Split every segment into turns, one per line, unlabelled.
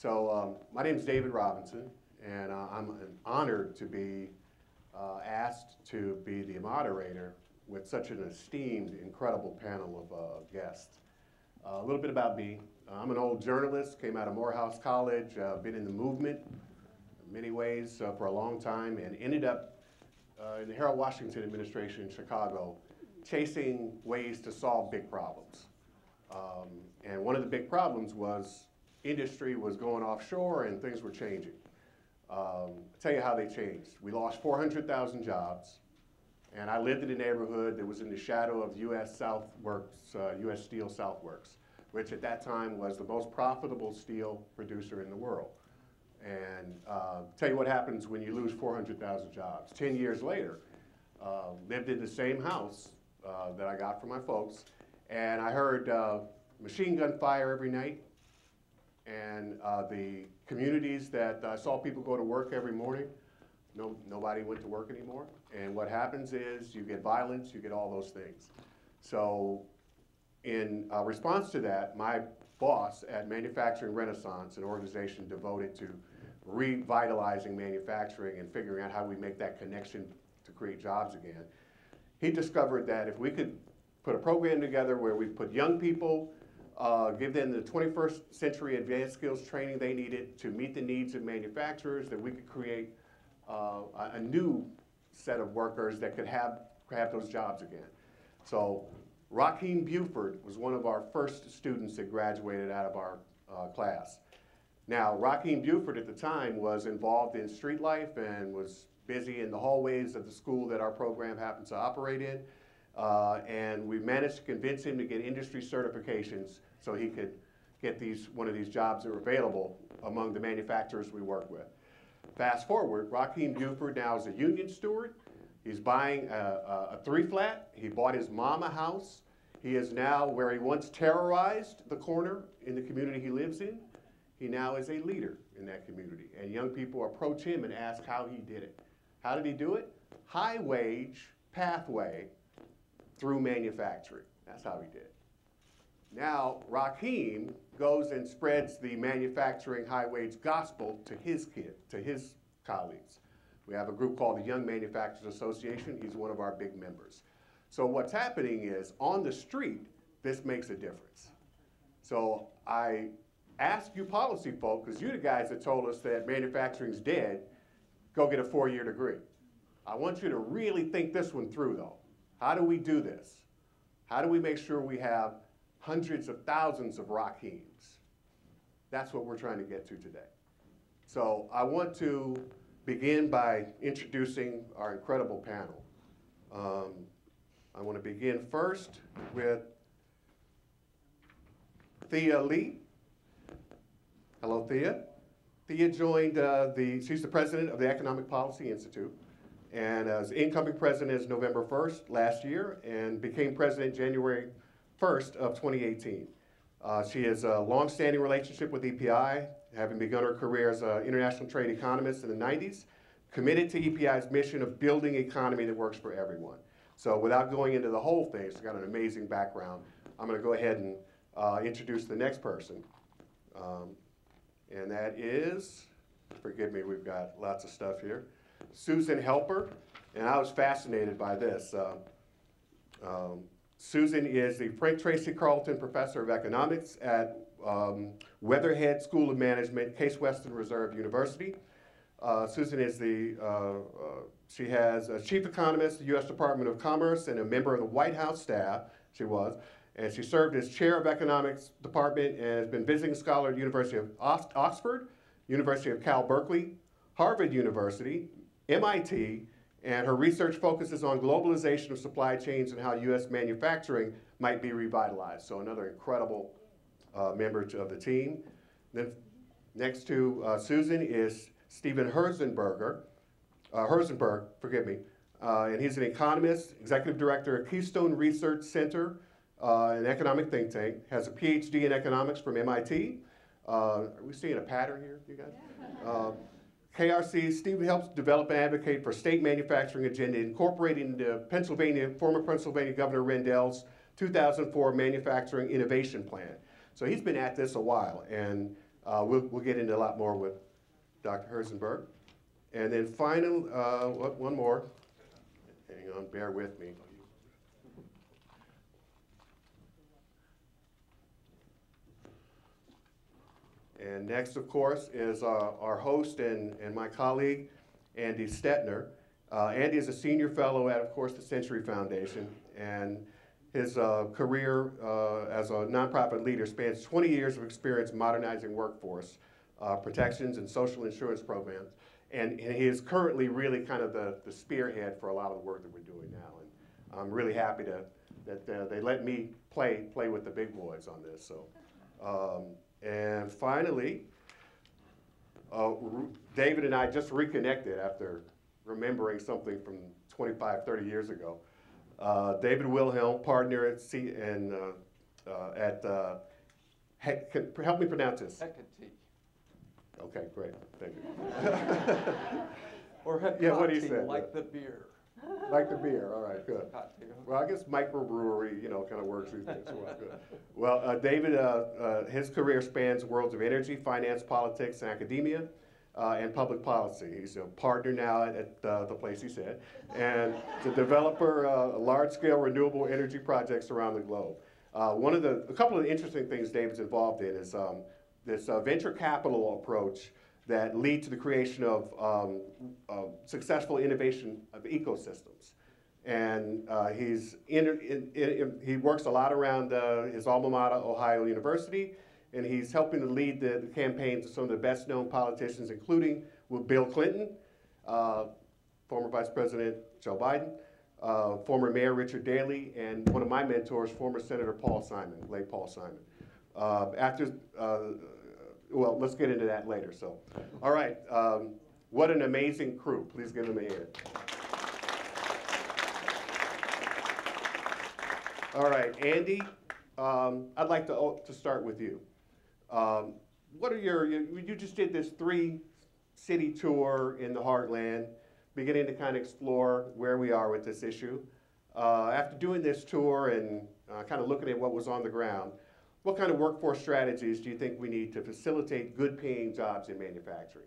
So um, my name is David Robinson, and uh, I'm honored to be uh, asked to be the moderator with such an esteemed, incredible panel of uh, guests. Uh, a little bit about me. I'm an old journalist, came out of Morehouse College, uh, been in the movement in many ways uh, for a long time, and ended up in the Harold Washington administration in Chicago, chasing ways to solve big problems. Um, and one of the big problems was industry was going offshore and things were changing. Um, I'll tell you how they changed. We lost 400,000 jobs, and I lived in a neighborhood that was in the shadow of U.S. Southworks, uh, U.S. Steel Southworks, which at that time was the most profitable steel producer in the world. And uh, tell you what happens when you lose 400,000 jobs. Ten years later, uh, lived in the same house uh, that I got from my folks, and I heard uh, machine gun fire every night, and uh, the communities that I saw people go to work every morning, no, nobody went to work anymore. And what happens is you get violence, you get all those things. So in uh, response to that, my boss at Manufacturing Renaissance, an organization devoted to revitalizing manufacturing and figuring out how we make that connection to create jobs again, he discovered that if we could put a program together where we put young people uh, give them the 21st century advanced skills training they needed to meet the needs of manufacturers, that we could create uh, a new set of workers that could have, have those jobs again. So Rakeem Buford was one of our first students that graduated out of our uh, class. Now, Rakeem Buford at the time was involved in street life and was busy in the hallways of the school that our program happens to operate in. Uh, and we managed to convince him to get industry certifications so he could get these, one of these jobs that were available among the manufacturers we work with. Fast forward, Rakeem Buford now is a union steward. He's buying a, a, a three flat. He bought his mom a house. He is now where he once terrorized the corner in the community he lives in. He now is a leader in that community. And young people approach him and ask how he did it. How did he do it? High wage pathway through manufacturing. That's how he did. Now, Rakeem goes and spreads the manufacturing high wage gospel to his kid, to his colleagues. We have a group called the Young Manufacturers Association. He's one of our big members. So what's happening is on the street, this makes a difference. So I ask you policy folk, because you're the guys that told us that manufacturing's dead, go get a four-year degree. I want you to really think this one through though. How do we do this? How do we make sure we have hundreds of thousands of Rakeems? That's what we're trying to get to today. So I want to begin by introducing our incredible panel. Um, I want to begin first with Thea Lee. Hello, Thea. Thea joined uh, the, she's the president of the Economic Policy Institute and as incoming president is November 1st last year and became president January 1st of 2018. Uh, she has a long-standing relationship with EPI, having begun her career as an international trade economist in the 90s, committed to EPI's mission of building an economy that works for everyone. So without going into the whole thing, she's got an amazing background. I'm going to go ahead and uh, introduce the next person. Um, and that is, forgive me, we've got lots of stuff here. Susan Helper, and I was fascinated by this. Uh, um, Susan is the Frank Tracy Carlton Professor of Economics at um, Weatherhead School of Management, Case Western Reserve University. Uh, Susan is the, uh, uh, she has a chief economist, the U.S. Department of Commerce, and a member of the White House staff, she was, and she served as chair of economics department and has been visiting scholar at University of Oxford, University of Cal Berkeley, Harvard University, MIT, and her research focuses on globalization of supply chains and how U.S. manufacturing might be revitalized. So another incredible uh, member of the team. Then next to uh, Susan is Stephen Herzenberger, uh, Herzenberg, forgive me, uh, and he's an economist, executive director at Keystone Research Center, uh, an economic think tank, has a PhD in economics from MIT. Uh, are we seeing a pattern here, you guys? Yeah. KRC, Steve helps develop and advocate for state manufacturing agenda, incorporating the Pennsylvania, former Pennsylvania Governor Rendell's 2004 Manufacturing Innovation Plan. So he's been at this a while, and Uh, we'll, we'll get into a lot more with Dr. Herzenberg. And then final, uh, one more. Hang on, bear with me. And next, of course, is uh, our host and, and my colleague, Andy Stettner. Uh, Andy is a senior fellow at, of course, the Century Foundation, and his uh, career uh, as a nonprofit leader spans 20 years of experience modernizing workforce uh, protections and social insurance programs. And, and, he is currently really kind of the, the spearhead for a lot of the work that we're doing now. And I'm really happy to, that uh, they let me play, play with the big boys on this. So. Um, and finally, uh, David and I just reconnected after remembering something from 25, 30 years ago. Uh, David Wilhelm, partner at C and uh, uh at uh, help me pronounce this.
Hecate.
Okay, great, thank you.
or Hecate,
yeah, what do you say?
like the beer.
Like the beer, all right, good. Well, I guess microbrewery, you know, kind of works these days. Well, good. Well, uh, David, uh, uh, his career spans worlds of energy, finance, politics, and academia, uh, and public policy. He's a partner now at uh, the place he said, and the developer uh, large-scale renewable energy projects around the globe. one of the, a couple of the interesting things David's involved in is um, this venture capital approach that lead to the creation of um, uh, successful innovation of ecosystems. And uh, he's in, in, in, he works a lot around uh, his alma mater, Ohio University, and he's helping to lead the, the, campaigns of some of the best known politicians, including with Bill Clinton, uh, former Vice President Joe Biden, uh, former Mayor Richard Daley, and one of my mentors, former Senator Paul Simon, late Paul Simon. Uh, after well, let's get into that later. So, all right, um, what an amazing crew. Please give them a hand. All right, Andy, um, I'd like to, oh, to start with you. Um, what are your, you, you just did this three city tour in the heartland, beginning to kind of explore where we are with this issue. Uh, after doing this tour and uh, kind of looking at what was on the ground, what kind of workforce strategies do you think we need to facilitate good paying jobs in manufacturing?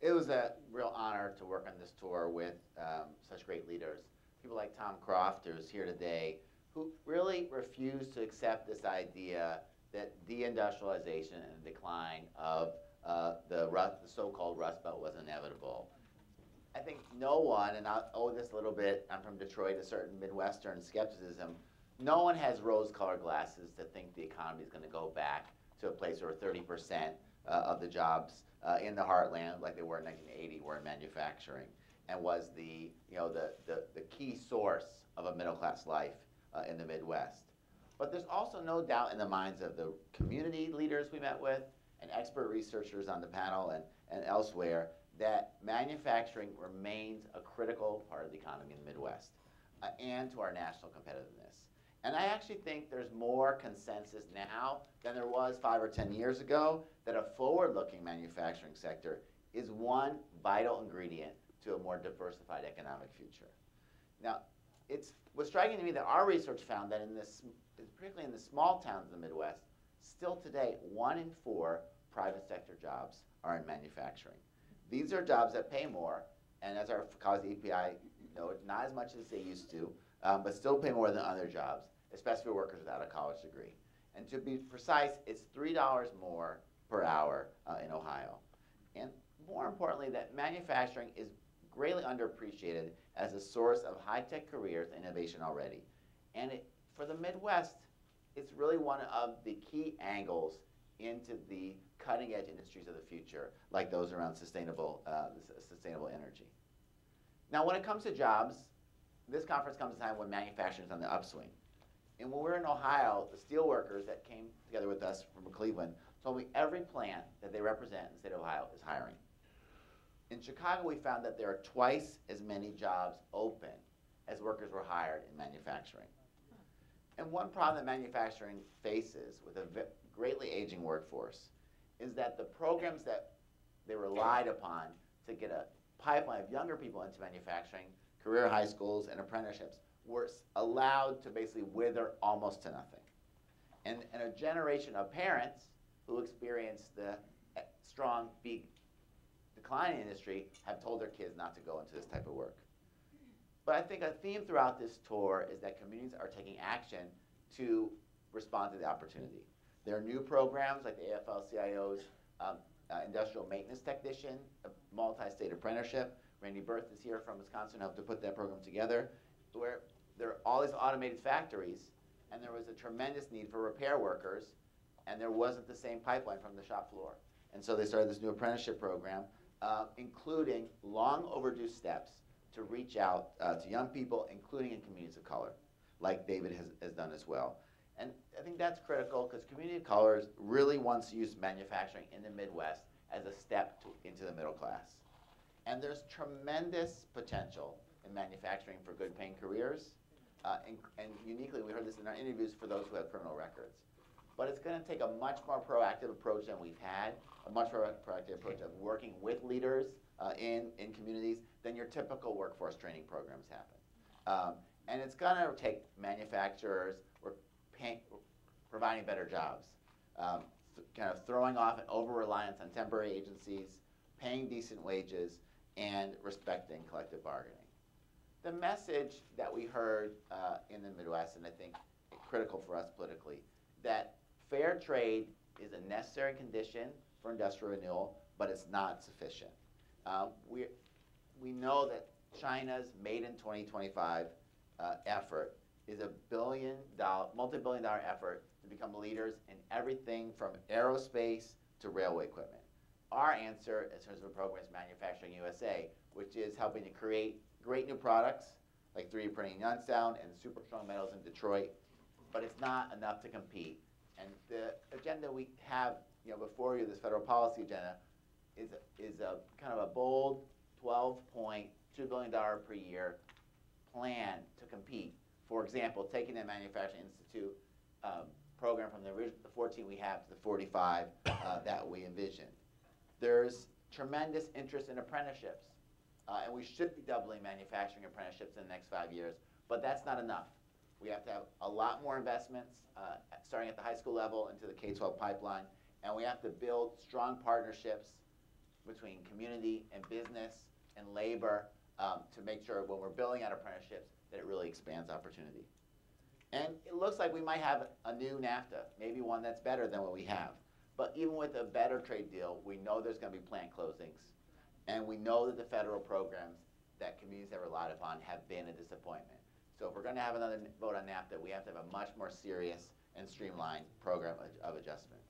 It was a real honor to work on this tour with um, such great leaders. People like Tom Croft, who's here today, who really refused to accept this idea that deindustrialization and the decline of uh, the, the so-called Rust Belt was inevitable. I think no one, and I owe this a little bit, I'm from Detroit, a certain Midwestern skepticism, no one has rose-colored glasses to think the economy is going to go back to a place where 30% uh, of the jobs uh, in the heartland, like they were in 1980, were in manufacturing, and was the you know the the, the key source of a middle-class life uh, in the Midwest. But there's also no doubt in the minds of the community leaders we met with and expert researchers on the panel and, and elsewhere that manufacturing remains a critical part of the economy in the Midwest uh, and to our national competitiveness. And I actually think there's more consensus now than there was five or 10 years ago that a forward-looking manufacturing sector is one vital ingredient to a more diversified economic future. Now, it's what's striking to me that our research found that in this, particularly in the small towns in the Midwest, still today, one in four private sector jobs are in manufacturing. These are jobs that pay more, and as our cause EPI know, not as much as they used to, um, but still pay more than other jobs, especially for workers without a college degree. And to be precise, it's $3 more per hour uh, in Ohio. And more importantly, that manufacturing is greatly underappreciated as a source of high-tech careers and innovation already. And it, for the Midwest, it's really one of the key angles into the cutting-edge industries of the future, like those around sustainable, uh, sustainable energy. Now, when it comes to jobs, this conference comes at a time when manufacturing is on the upswing. And when we were in Ohio, the steel workers that came together with us from Cleveland told me every plant that they represent in the state of Ohio is hiring. In Chicago, we found that there are twice as many jobs open as workers were hired in manufacturing. And one problem that manufacturing faces with a greatly aging workforce is that the programs that they relied upon to get a pipeline of younger people into manufacturing career high schools, and apprenticeships were allowed to basically wither almost to nothing. And, and a generation of parents who experienced the eh, strong, big decline in industry have told their kids not to go into this type of work. But I think a theme throughout this tour is that communities are taking action to respond to the opportunity. There are new programs like the AFL-CIO's um, uh, Industrial Maintenance Technician, multi-state apprenticeship. Randy Berth is here from Wisconsin, helped to put that program together, where there are all these automated factories, and there was a tremendous need for repair workers, and there wasn't the same pipeline from the shop floor. And so they started this new apprenticeship program, uh, including long overdue steps to reach out uh, to young people, including in communities of color, like David has, has done as well. And I think that's critical because community of colors really wants to use manufacturing in the Midwest as a step to, into the middle class. And there's tremendous potential in manufacturing for good paying careers. Uh, and, and uniquely, we heard this in our interviews for those who have criminal records. But it's going to take a much more proactive approach than we've had, a much more proactive approach of working with leaders uh, in, in communities than your typical workforce training programs happen. Um, and it's going to take manufacturers we're providing better jobs, um, kind of throwing off an over reliance on temporary agencies, paying decent wages, and respecting collective bargaining. The message that we heard uh, in the Midwest, and I think critical for us politically, that fair trade is a necessary condition for industrial renewal, but it's not sufficient. Um, we, we know that China's Made in 2025 uh, effort is a billion dollar, multi-billion dollar effort to become leaders in everything from aerospace to railway equipment. Our answer, in terms of a program, is Manufacturing USA, which is helping to create great new products like 3D printing in Youngstown and super strong metals in Detroit, but it's not enough to compete. And the agenda we have, you know, before you, this federal policy agenda, is is a kind of a bold, $12.2 billion per year plan to compete. For example, taking the Manufacturing Institute um, program from the, orig- the 14 we have to the 45 uh, that we envision. There's tremendous interest in apprenticeships, uh, and we should be doubling manufacturing apprenticeships in the next five years, but that's not enough. We have to have a lot more investments, uh, starting at the high school level into the K-12 pipeline, and we have to build strong partnerships between community and business and labor um, to make sure when we're building out apprenticeships that it really expands opportunity. And it looks like we might have a new NAFTA, maybe one that's better than what we have. But even with a better trade deal, we know there's going to be plant closings. And we know that the federal programs that communities have relied upon have been a disappointment. So if we're going to have another vote on NAFTA, we have to have a much more serious and streamlined program of- adjustment.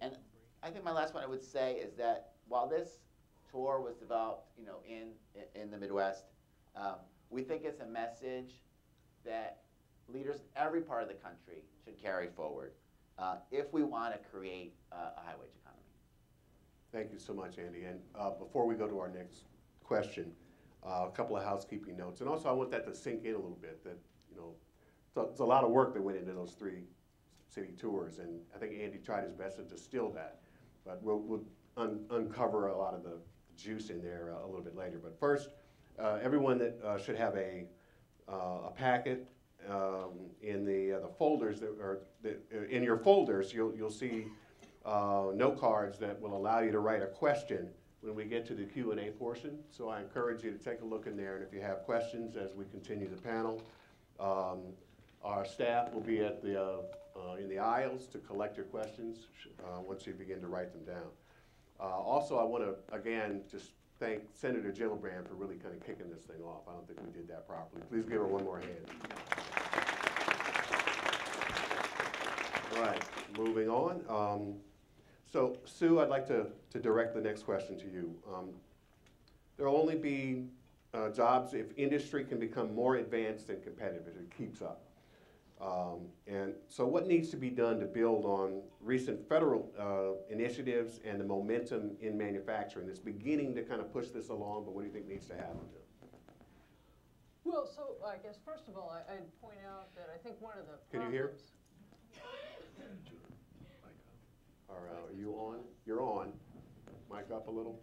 And I think my last one I would say is that while this tour was developed, you know, in, in the Midwest, um, we think it's a message that leaders in every part of the country should carry forward uh, if we want to create a, a high wage economy.
Thank you so much, Andy. And uh, before we go to our next question, uh, a couple of housekeeping notes. And also, I want that to sink in a little bit, that, you know, it's a lot of work that went into those three city tours, and I think Andy tried his best to distill that. But we'll, we'll un- uncover a lot of the juice in there uh, a little bit later. But first, uh, everyone that uh, should have a, uh, a packet um, in the, the folders, that are, in your folders, you'll, you'll see uh, note cards that will allow you to write a question when we get to the Q and A portion. So I encourage you to take a look in there, and if you have questions as we continue the panel, um, our staff will be at the, uh, uh, in the aisles to collect your questions uh, once you begin to write them down. Uh, Also, I want to, again, just thank Senator Gillibrand for really kind of kicking this thing off. I don't think we did that properly. Please give her one more hand. All right, moving on. Um, So Sue, I'd like to, to direct the next question to you. Um, There'll only be uh, jobs if industry can become more advanced and competitive, if it keeps up. Um, And so what needs to be done to build on recent federal uh, initiatives and the momentum in manufacturing that's beginning to kind of push this along, but what do you think needs to happen?
Well, so I guess first of all, I- I'd point out that I think one of the
Can you hear? Uh, are you on? You're on. Mic up a little.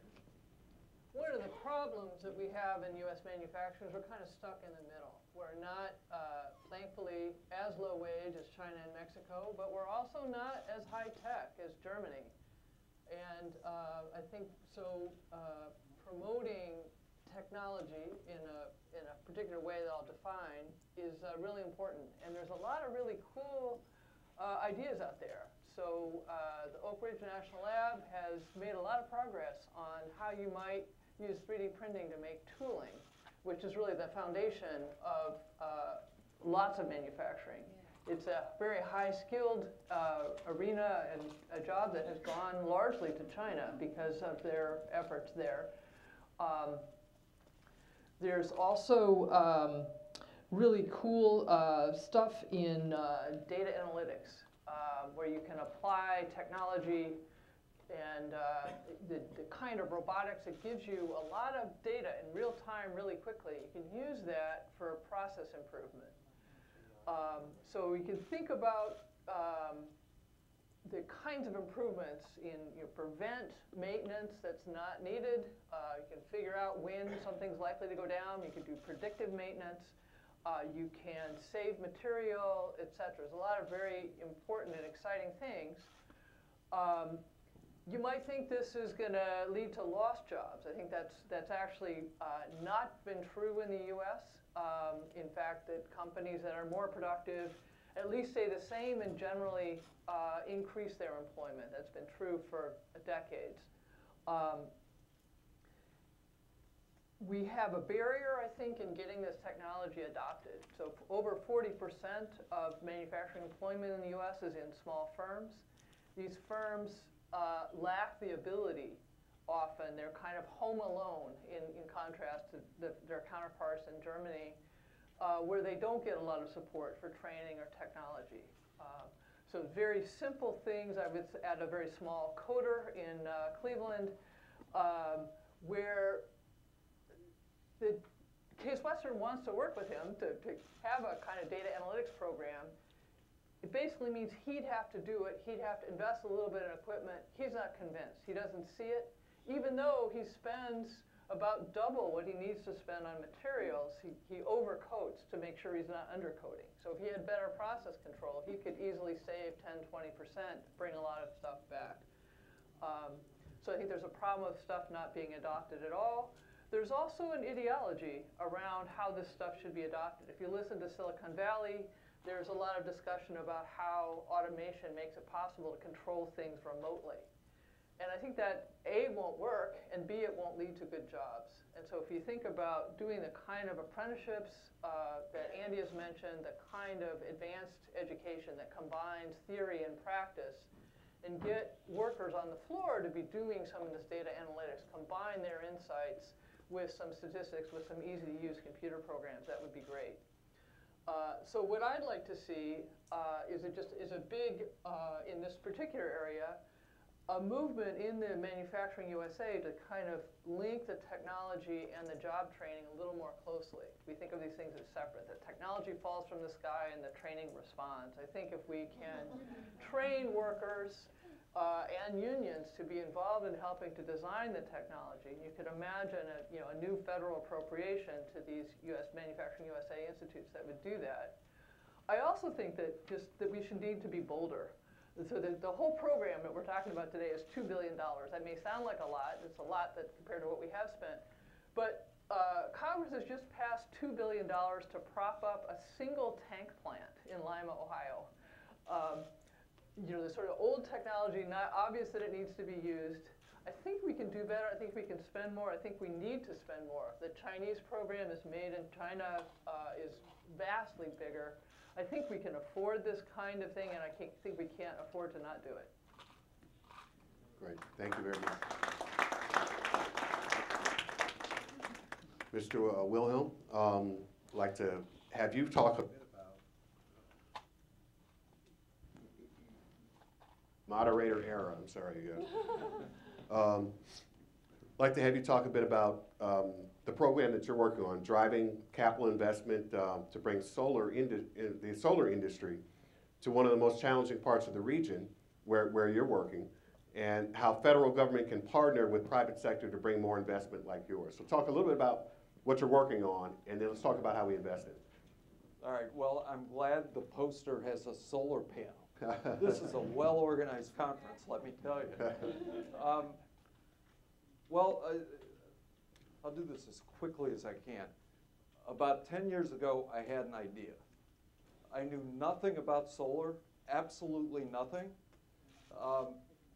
One of the problems that we have in US manufacturers, we're kind of stuck in the middle. We're not uh, thankfully as low wage as China and Mexico, but we're also not as high tech as Germany. And uh, I think so uh, promoting technology in a, in a particular way that I'll define is uh, really important. And there's a lot of really cool uh, ideas out there. So uh, the Oak Ridge National Lab has made a lot of progress on how you might use 3D printing to make tooling, which is really the foundation of uh, lots of manufacturing. It's a very high-skilled uh, arena and a job that has gone largely to China because of their efforts there. Um, there's also um, really cool uh, stuff in uh, data analytics uh, where you can apply technology and uh, the, the kind of robotics that gives you a lot of data in real time really quickly. You can use that for process improvement. Um, so we can think about um, the kinds of improvements in you know, prevent maintenance that's not needed. Uh, you can figure out when something's likely to go down. You can do predictive maintenance. Uh, you can save material, et cetera. There's a lot of very important and exciting things. Um, you might think this is going to lead to lost jobs. I think that's, that's actually uh, not been true in the US. Um, in fact, that companies that are more productive at least stay the same and generally uh, increase their employment. That's been true for decades. Um, we have a barrier, I think, in getting this technology adopted. So over 40% of manufacturing employment in the US is in small firms. These firms uh, lack the ability often, they're kind of home alone in, in contrast to the, their counterparts in Germany, uh, where they don't get a lot of support for training or technology. Uh, so very simple things. I was at a very small coder in uh, Cleveland um, where the Case Western wants to work with him to, to have a kind of data analytics program. It basically means he'd have to do it. He'd have to invest a little bit in equipment. He's not convinced. He doesn't see it even though he spends about double what he needs to spend on materials, he, he overcoats to make sure he's not undercoating. So if he had better process control, he could easily save 10, 20%, bring a lot of stuff back. Um, so I think there's a problem of stuff not being adopted at all. There's also an ideology around how this stuff should be adopted. If you listen to Silicon Valley, there's a lot of discussion about how automation makes it possible to control things remotely. And I think that A, won't work, and B, it won't lead to good jobs. And so if you think about doing the kind of apprenticeships uh, that Andy has mentioned, the kind of advanced education that combines theory and practice, and get workers on the floor to be doing some of this data analytics, combine their insights with some statistics, with some easy-to-use computer programs, that would be great. Uh, so what I'd like to see uh, is it just is a big, uh, in this particular area, a movement in the manufacturing USA to kind of link the technology and the job training a little more closely. We think of these things as separate. The technology falls from the sky and the training responds. I think if we can train workers uh, and unions to be involved in helping to design the technology, you could imagine a, you know, a new federal appropriation to these US Manufacturing USA institutes that would do that. I also think that just that we should need to be bolder. So the, the whole program that we're talking about today is $2 billion. That may sound like a lot. It's a lot that compared to what we have spent. But uh, Congress has just passed $2 billion to prop up a single tank plant in Lima, Ohio. Um, you know, the sort of old technology, not obvious that it needs to be used. I think we can do better. I think we can spend more. I think we need to spend more. The Chinese program is made in China uh, is vastly bigger. I think we can afford this kind of thing, and I think we can't afford to not do it.
Great, thank you very much. Mr. uh, Wilhelm, um, I'd like to have you talk a bit about moderator error, I'm sorry. uh, um, I'd like to have you talk a bit about um, the program that you're working on, driving capital investment uh, to bring solar into in the solar industry to one of the most challenging parts of the region where, where you're working, and how federal government can partner with private sector to bring more investment like yours. So talk a little bit about what you're working on, and then let's talk about how we invest in it.
All right, well, I'm glad the poster has a solar panel. This is a well-organized conference, let me tell you. Um, Well, uh, I'll do this as quickly as I can. About 10 years ago, I had an idea. I knew nothing about solar, absolutely nothing. Um,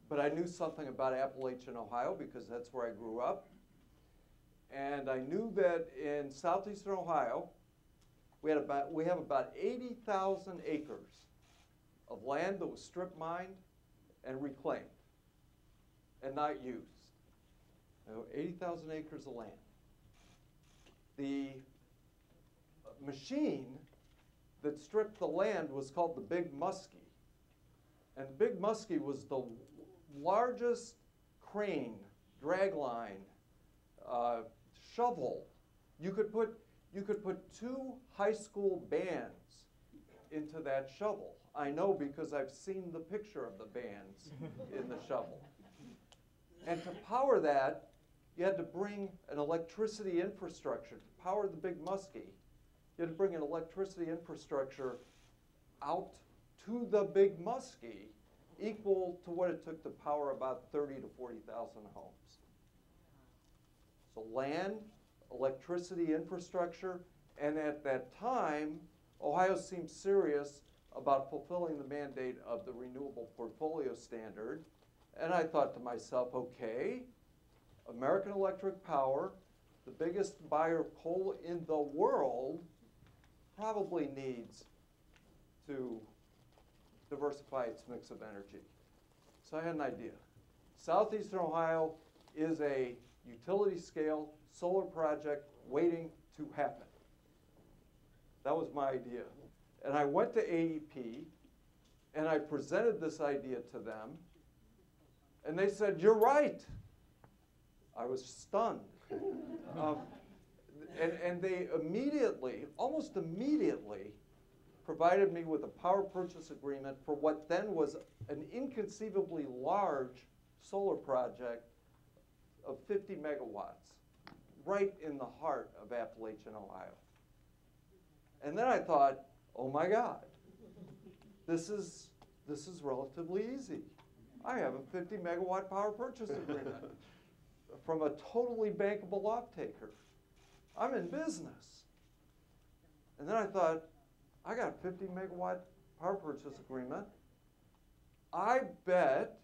But I knew something about Appalachian, Ohio, because that's where I grew up. And I knew that in southeastern Ohio, we had about, we have about 80,000 acres of land that was strip mined and reclaimed and not used. You know, 80,000 acres of land. The machine that stripped the land was called the Big Muskie. And Big Muskie was the largest crane, drag line, uh, shovel. You could put you could put two high school bands into that shovel. I know because I've seen the picture of the bands in the shovel. And to power that, you had to bring an electricity infrastructure. To power the big muskie, you had to bring an electricity infrastructure out to the big muskie equal to what it took to power about 30 to 40,000 homes. So land, electricity infrastructure, and at that time, Ohio seemed serious about fulfilling the mandate of the Renewable Portfolio Standard. And I thought to myself, okay, American Electric Power, the biggest buyer of coal in the world, probably needs to diversify its mix of energy. So I had an idea. Southeastern Ohio is a utility scale solar project waiting to happen. That was my idea. And I went to AEP and I presented this idea to them. And they said, You're right. I was stunned. um, and, and they immediately, almost immediately, provided me with a power purchase agreement for what then was an inconceivably large solar project of 50 megawatts, right in the heart of Appalachian, Ohio. And then I thought, oh my God, this is, this is relatively easy. I have a 50 megawatt power purchase agreement from a totally bankable off-taker. I'm in business. And then I thought, I got a 50 megawatt power purchase agreement. I bet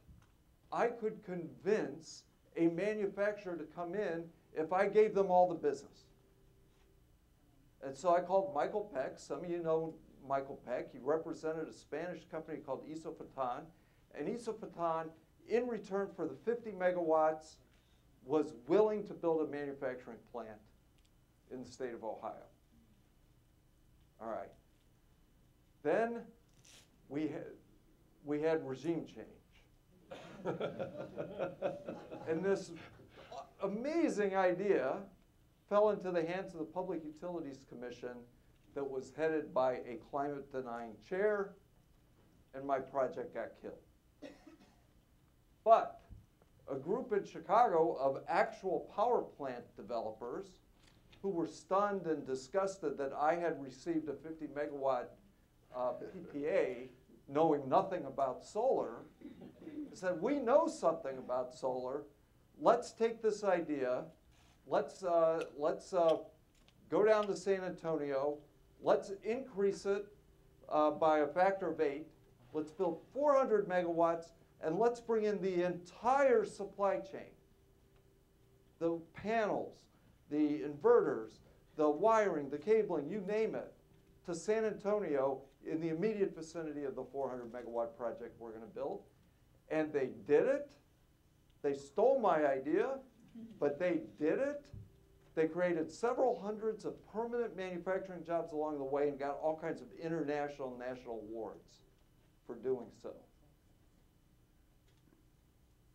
I could convince a manufacturer to come in if I gave them all the business. And so I called Michael Peck. Some of you know Michael Peck. He represented a Spanish company called Isofotón. And Isofotón, in return for the 50 megawatts, was willing to build a manufacturing plant in the state of Ohio. All right. Then we had, we had regime change. and this amazing idea fell into the hands of the Public Utilities Commission that was headed by a climate denying chair, and my project got killed. But a group in Chicago of actual power plant developers who were stunned and disgusted that I had received a 50 megawatt uh, PPA knowing nothing about solar said, we know something about solar. Let's take this idea. Let's, uh, let's uh, go down to San Antonio. Let's increase it uh, by a factor of eight. Let's build 400 megawatts and let's bring in the entire supply chain. The panels, the inverters, the wiring, the cabling, you name it, to San Antonio in the immediate vicinity of the 400 megawatt project we're going to build. And they did it. They stole my idea, but they did it. They created several hundreds of permanent manufacturing jobs along the way and got all kinds of international and national awards for doing so.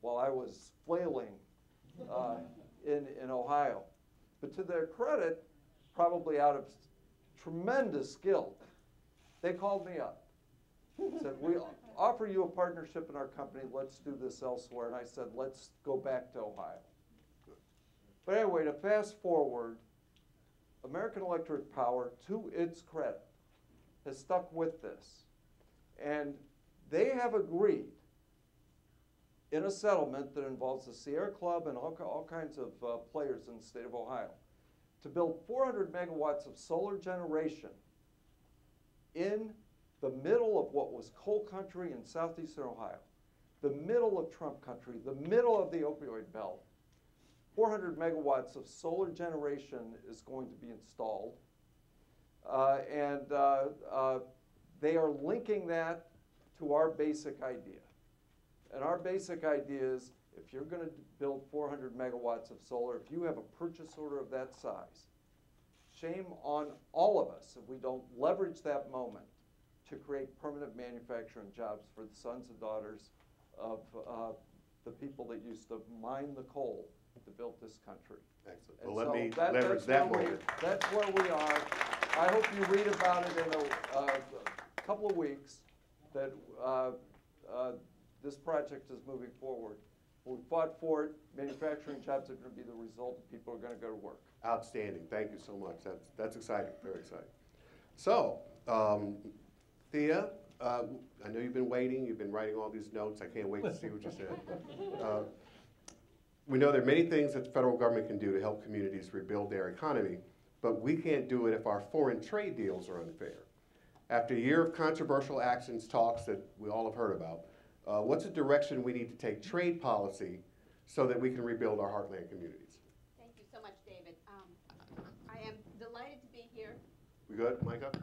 While I was flailing uh, in, in Ohio. But to their credit, probably out of tremendous skill, they called me up. Said, we offer you a partnership in our company, let's do this elsewhere. And I said, let's go back to Ohio. But anyway, to fast forward, American Electric Power, to its credit, has stuck with this. And they have agreed in a settlement that involves the Sierra Club and all, all kinds of uh, players in the state of Ohio to build 400 megawatts of solar generation in the middle of what was coal country in southeastern Ohio, the middle of Trump country, the middle of the opioid belt. 400 megawatts of solar generation is going to be installed. Uh, and uh, uh, they are linking that to our basic idea. And our basic idea is if you're going to build 400 megawatts of solar, if you have a purchase order of that size, shame on all of us if we don't leverage that moment to create permanent manufacturing jobs for the sons and daughters of uh, the people that used to mine the coal that built this country.
Excellent.
And
Well, let
so
me
that-
leverage
that's
that
where we- That's where we are. I hope you read about it in a, uh, couple of weeks, that, uh, uh, this project is moving forward. We fought for it, manufacturing jobs are gonna be the result, people are gonna go to work.
Outstanding, thank you so much, that's, that's exciting, very exciting. So, um, Thea, uh, I know you've been waiting, you've been writing all these notes, I can't wait to see what you said. Uh, We know there are many things that the federal government can do to help communities rebuild their economy, but we can't do it if our foreign trade deals are unfair. After a year of controversial actions, talks that we all have heard about, uh, what's the direction we need to take trade policy so that we can rebuild our heartland communities?
Thank you so much, David. Um, I am delighted to be here.
We good, Micah?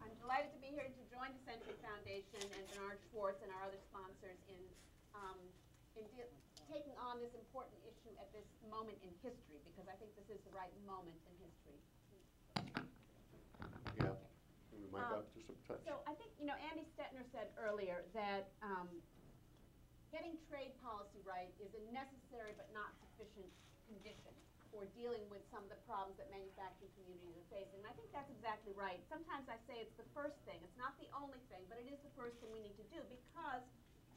I'm delighted to be here to join the Century Foundation and Bernard Schwartz and our other sponsors in, um, in taking on this important issue at this moment in history, because I think this is the right moment in history.
Yeah. We mic
Um,
a touch.
So I think, you know, Andy Stettner said earlier that um, getting trade policy right is a necessary but not sufficient condition for dealing with some of the problems that manufacturing communities are facing. And I think that's exactly right. Sometimes I say it's the first thing. It's not the only thing, but it is the first thing we need to do because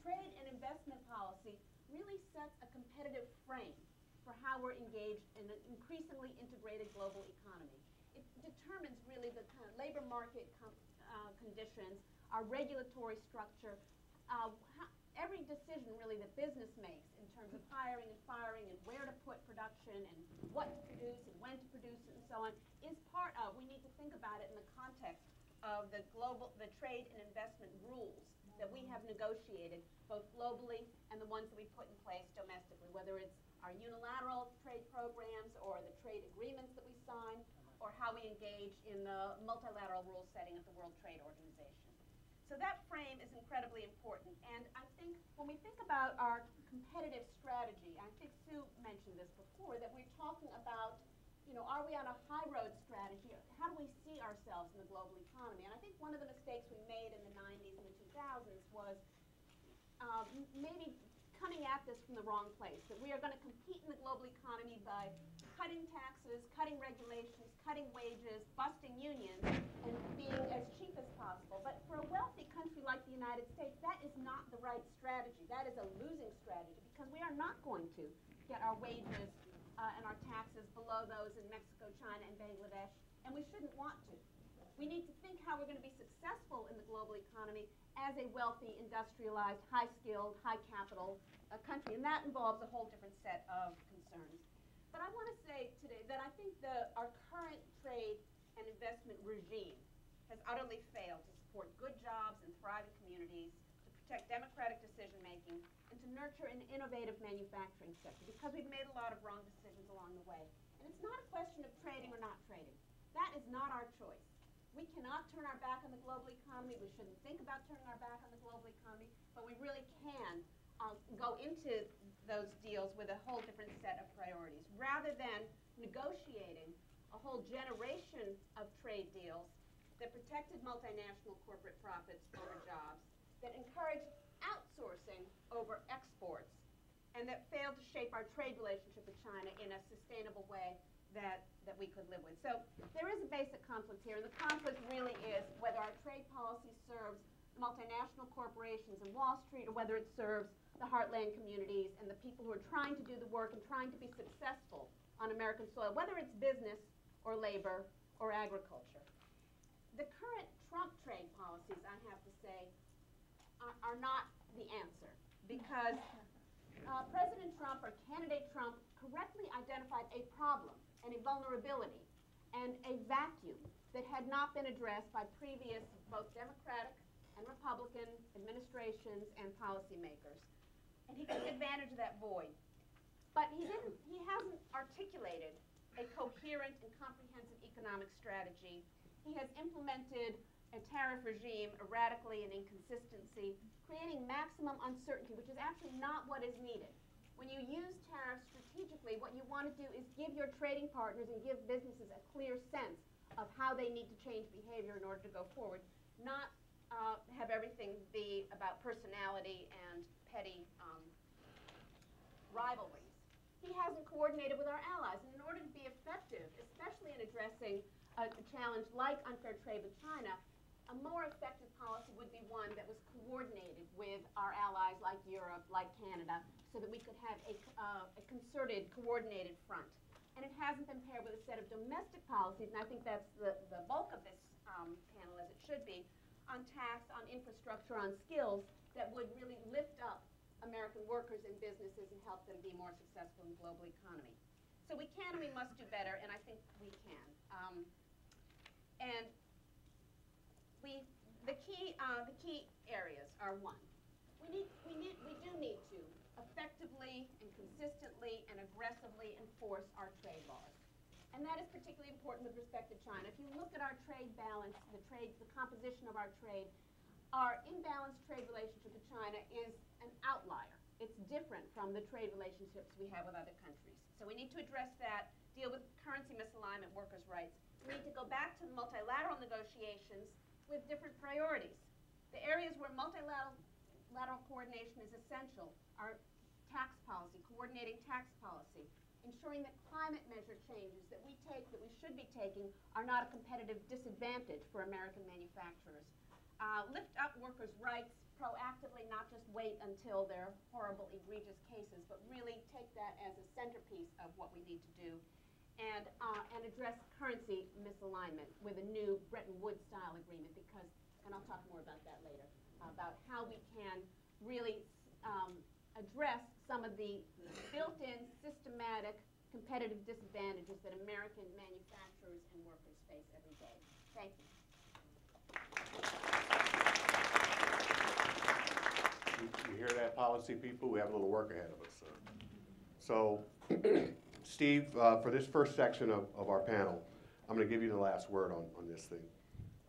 trade and investment policy really sets a competitive frame for how we're engaged in an increasingly integrated global economy. It determines really the kind of labor market uh, conditions, our regulatory structure, uh, how, every decision really that business makes in terms of hiring and firing and where to put production and what to produce and when to produce it and so on is part of, we need to think about it in the context of the global, the trade and investment rules that we have negotiated both globally and the ones that we put in place domestically, whether it's our unilateral trade programs or the trade agreements that we sign or how we engage in the multilateral rule setting at the World Trade Organization. So that frame is incredibly important. And I think when we think about our competitive strategy, I think Sue mentioned this before, that we're talking about, you know, are we on a high road strategy? How do we see ourselves in the global economy? And I think one of the mistakes we made in the 90s and 2000s was um, maybe coming at this from the wrong place, that we are going to compete in the global economy by cutting taxes, cutting regulations, cutting wages, busting unions, and being as cheap as possible. But for a wealthy country like the United States, that is not the right strategy. That is a losing strategy because we are not going to get our wages uh, and our taxes below those in Mexico, China, and Bangladesh, and we shouldn't want to. We need to think how we're going to be successful in the global economy as a wealthy, industrialized, high-skilled, high-capital uh, country, and that involves a whole different set of concerns. But I want to say today that I think the, our current trade and investment regime has utterly failed to support good jobs and thriving communities, to protect democratic decision-making, and to nurture an innovative manufacturing sector, because we've made a lot of wrong decisions along the way. And it's not a question of trading or not trading. That is not our choice. We cannot turn our back on the global economy. We shouldn't think about turning our back on the global economy, but we really can uh, go into those deals with a whole different set of priorities. Rather than negotiating a whole generation of trade deals that protected multinational corporate profits over jobs, that encouraged outsourcing over exports, and that failed to shape our trade relationship with China in a sustainable way that, that we could live with. So there is a basic conflict here, and the conflict really is whether our trade policy serves multinational corporations and Wall Street, or whether it serves the heartland communities and the people who are trying to do the work and trying to be successful on American soil, whether it's business or labor or agriculture. the current Trump trade policies, I have to say, are, are not the answer. Because uh, President Trump or candidate Trump correctly identified a problem and a vulnerability and a vacuum that had not been addressed by previous both Democratic and Republican administrations and policymakers. And he took advantage of that void. But he didn't, he hasn't articulated a coherent and comprehensive economic strategy. He has implemented a tariff regime erratically and inconsistency, creating maximum uncertainty, which is actually not what is needed. When you use tariffs strategically, what you want to do is give your trading partners and give businesses a clear sense of how they need to change behavior in order to go forward, not uh, have everything be about personality and petty um, rivalries. He hasn't coordinated with our allies. And in order to be effective, especially in addressing a, a challenge like unfair trade with China, a more effective policy would be one that was coordinated with our allies like Europe, like Canada, so that we could have a, uh, a concerted, coordinated front. And it hasn't been paired with a set of domestic policies, and I think that's the, the bulk of this um, panel, as it should be, on tax, on infrastructure, on skills that would really lift up American workers and businesses and help them be more successful in the global economy. So we can and we must do better, and I think we can. Um, and the key, uh, the key areas are one, we need, we need, we do need to effectively and consistently and aggressively enforce our trade laws. And that is particularly important with respect to China. If you look at our trade balance, the trade, the composition of our trade, our imbalanced trade relationship with China is an outlier. It's different from the trade relationships we have with other countries. So we need to address that, deal with currency misalignment, workers' rights. We need to go back to the multilateral negotiations with different priorities. The areas where multilateral lateral coordination is essential are tax policy, coordinating tax policy, ensuring that climate measure changes that we take, that we should be taking, are not a competitive disadvantage for American manufacturers. Uh, lift up workers' rights proactively, not just wait until they're horrible, egregious cases, but really take that as a centerpiece of what we need to do. And, uh, and address currency misalignment with a new Bretton Woods style agreement because, and I'll talk more about that later, about how we can really um, address some of the built-in systematic competitive disadvantages that American manufacturers and workers face every day. Thank you.
You you hear that, policy people? We have a little work ahead of us, sir. So, Steve, uh, for this first section of, of our panel, I'm going to give you the last word on, on this thing.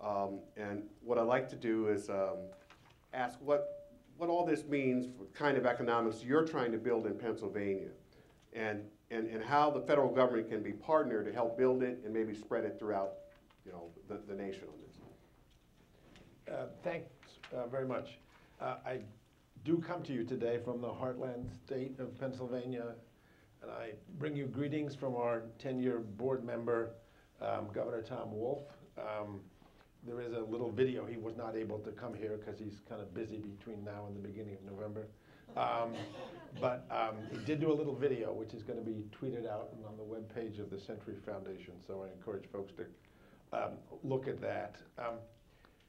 Um, And what I'd like to do is um, ask what, what all this means for kind of economics you're trying to build in Pennsylvania, and, and, and how the federal government can be partner to help build it and maybe spread it throughout, you know, the, the nation on this.
Uh, Thanks uh, very much. Uh, I do come to you today from the heartland state of Pennsylvania, and I bring you greetings from our 10-year board member, um, Governor Tom Wolf. Um, There is a little video. He was not able to come here because he's kind of busy between now and the beginning of November. Um, But um, he did do a little video, which is going to be tweeted out and on the web page of the Century Foundation, so I encourage folks to um, look at that. Um,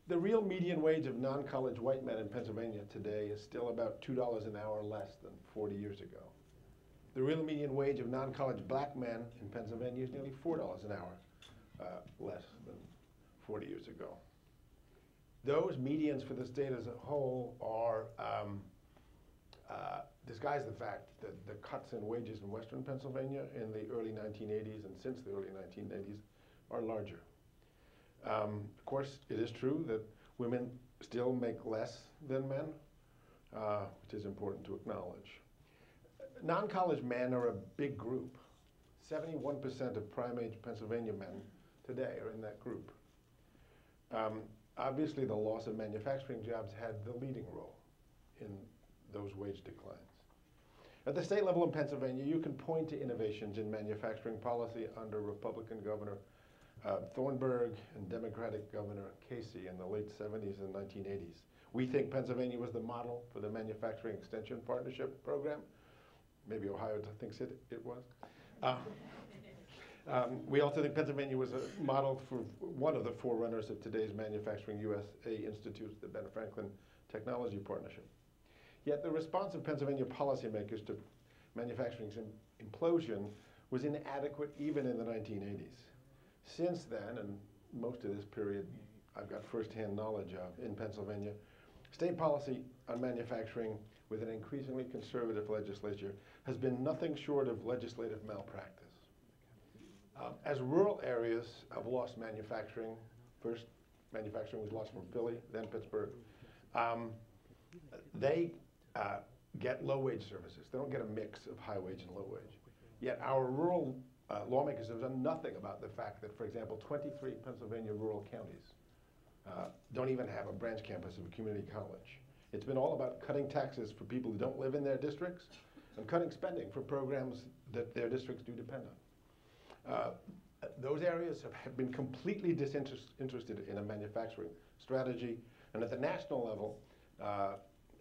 the real median wage of non-college white men in Pennsylvania today is still about $2 an hour less than 40 years ago. The real median wage of non-college black men in Pennsylvania is nearly $4 an hour uh, less than 40 years ago. Those medians for the state as a whole are um, uh, disguise the fact that the cuts in wages in western Pennsylvania in the early 1980s and since the early 1980s are larger. Um, of course, it is true that women still make less than men, uh, which is important to acknowledge. Non-college men are a big group. 71% of prime-age Pennsylvania men today are in that group. Um, obviously, the loss of manufacturing jobs had the leading role in those wage declines. At the state level in Pennsylvania, you can point to innovations in manufacturing policy under Republican Governor uh, Thornburgh and Democratic Governor Casey in the late 70s and 1980s. We think Pennsylvania was the model for the Manufacturing Extension Partnership Program. Maybe Ohio thinks it, it was. Uh, Um, we also think Pennsylvania was a model for one of the forerunners of today's Manufacturing USA Institute, the Ben Franklin Technology Partnership. Yet the response of Pennsylvania policymakers to manufacturing's im- implosion was inadequate even in the 1980s. Since then, and most of this period I've got firsthand knowledge of in Pennsylvania, state policy on manufacturing with an increasingly conservative legislature has been nothing short of legislative malpractice. Um, as rural areas have lost manufacturing, first manufacturing was lost from Philly, then Pittsburgh, um, they uh, get low wage services. They don't get a mix of high wage and low wage. Yet our rural uh, lawmakers have done nothing about the fact that, for example, 23 Pennsylvania rural counties uh, don't even have a branch campus of a community college. It's been all about cutting taxes for people who don't live in their districts and cutting spending for programs that their districts do depend on. Uh, those areas have- have been completely disinterested in a manufacturing strategy. And at the national level, uh,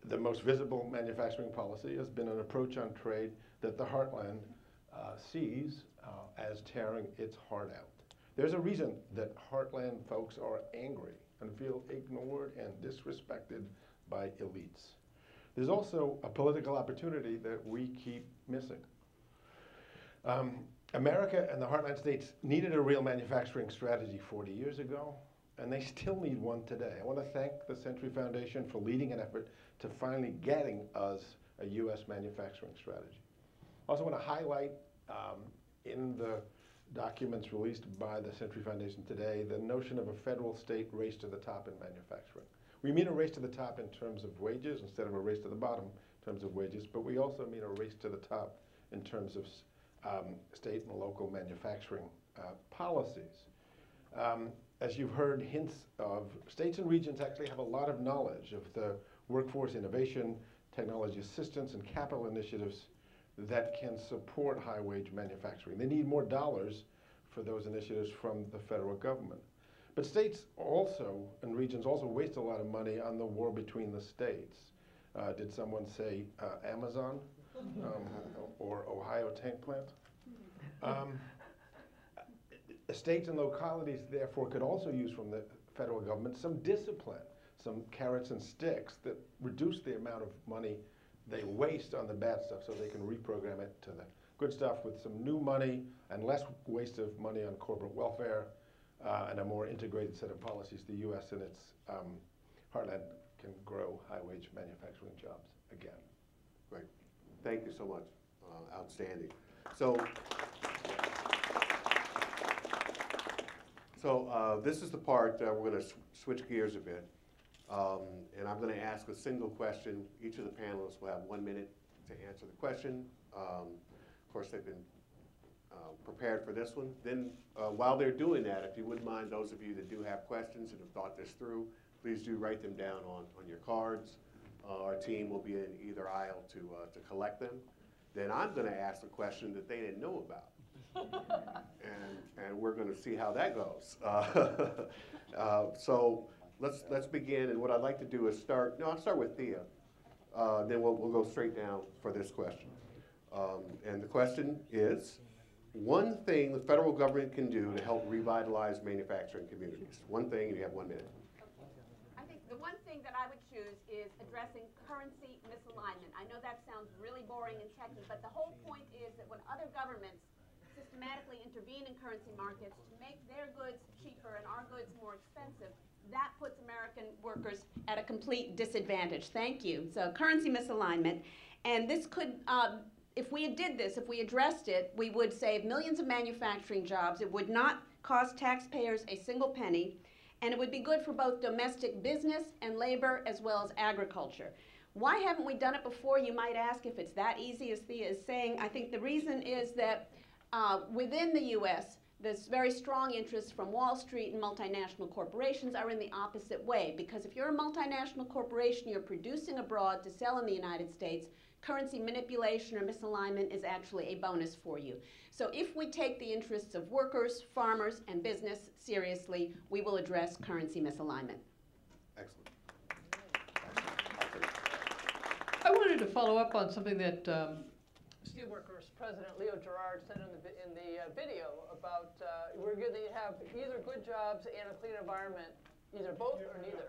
the most visible manufacturing policy has been an approach on trade that the heartland uh, sees uh, as tearing its heart out. There's a reason that heartland folks are angry and feel ignored and disrespected by elites. There's also a political opportunity that we keep missing. Um, America and the heartland states needed a real manufacturing strategy 40 years ago, and they still need one today. I want to thank the Century Foundation for leading an effort to finally getting us a U.S. manufacturing strategy. I also want to highlight um, in the documents released by the Century Foundation today the notion of a federal state race to the top in manufacturing. We mean a race to the top in terms of wages instead of a race to the bottom in terms of wages, but we also mean a race to the top in terms of um, state and local manufacturing uh, policies. Um, as you've heard hints of, states and regions actually have a lot of knowledge of the workforce innovation, technology assistance, and capital initiatives that can support high wage manufacturing. They need more dollars for those initiatives from the federal government. But states also, and regions also waste a lot of money on the war between the states. Uh, did someone say uh, Amazon um, or Ohio tank plant? Um, states and localities therefore could also use from the federal government some discipline, some carrots and sticks that reduce the amount of money they waste on the bad stuff so they can reprogram it to the good stuff with some new money and less waste of money on corporate welfare uh, and a more integrated set of policies. The U.S. and its um, heartland can grow high-wage manufacturing jobs again.
Great. Thank you so much. Uh, Outstanding. So, so uh, this is the part, uh, we're going to switch gears a bit. Um, And I'm going to ask a single question. Each of the panelists will have one minute to answer the question. Um, Of course, they've been uh, prepared for this one. Then, uh, while they're doing that, if you wouldn't mind, those of you that do have questions and have thought this through, please do write them down on, on your cards. Uh, Our team will be in either aisle to, uh, to collect them. Then I'm going to ask a question that they didn't know about. And, and we're going to see how that goes. Uh, uh, So let's, let's begin, and what I'd like to do is start, no, I'll start with Thea. Uh, Then we'll, we'll go straight down for this question. Um, And the question is, one thing the federal government can do to help revitalize manufacturing communities. One thing, and you have one minute.
I think the one thing that I would choose is addressing currency misalignment. I know that sounds really boring and techy, but the whole point is that when other governments systematically intervene in currency markets to make their goods cheaper and our goods more expensive, that puts American workers at a complete disadvantage. Thank you. So currency misalignment, and this could. Um, if we did this, if we addressed it, we would save millions of manufacturing jobs. It would not cost taxpayers a single penny and it would be good for both domestic business and labor as well as agriculture. Why haven't we done it before? You might ask if it's that easy as Thea is saying. I think the reason is that uh, within the U.S., there's very strong interest from Wall Street and multinational corporations are in the opposite way. Because if you're a multinational corporation, you're producing abroad to sell in the United States, currency manipulation or misalignment is actually a bonus for you. So if we take the interests of workers, farmers, and business seriously, we will address currency misalignment.
Excellent.
I wanted to follow up on something that um,
Steelworkers President Leo Gerard said in the, in the uh, video about, uh, we're going to have either good jobs and a clean environment, either both or neither.